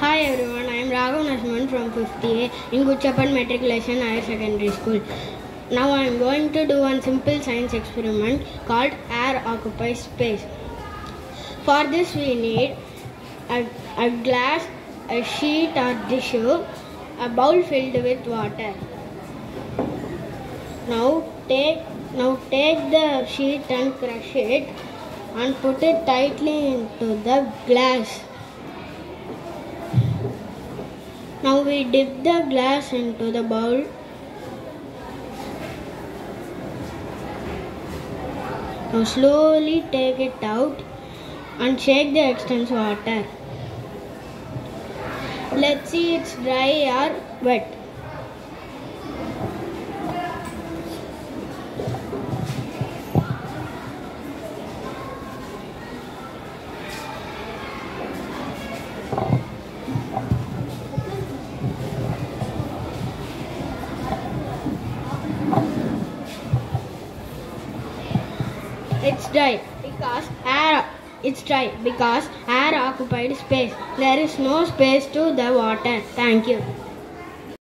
Hi everyone, I am Raghav Narasimhan from 50A in Good Shepherd Matriculation Higher Secondary School. Now I am going to do one simple science experiment called air occupies space. For this we need a, a glass, a sheet or tissue, a bowl filled with water. Now take now take the sheet and crush it and put it tightly into the glass. Now we dip the glass into the bowl. Now slowly take it out and shake the extends water. Let's see it's dry or wet. It's dry because air it's dry because air occupied space. There is no space to the water. Thank you.